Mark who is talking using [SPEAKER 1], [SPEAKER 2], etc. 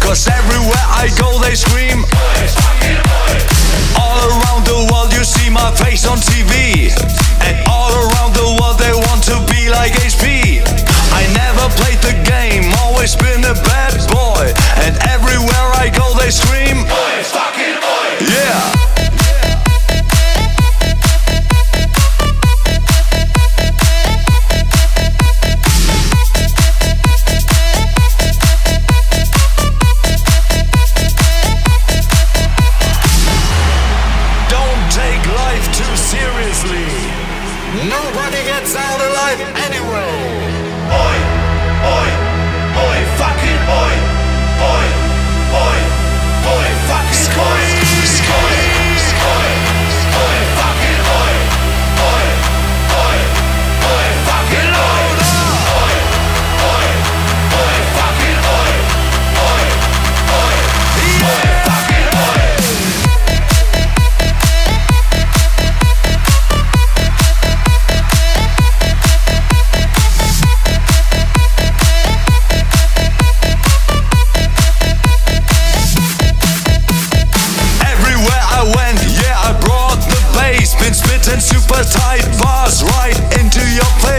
[SPEAKER 1] Cause everywhere I go, they scream. All around the world, you see my face on TV. And all around the world, they want to be like HP. I never played the game, always been a bad out super tight bars right into your face.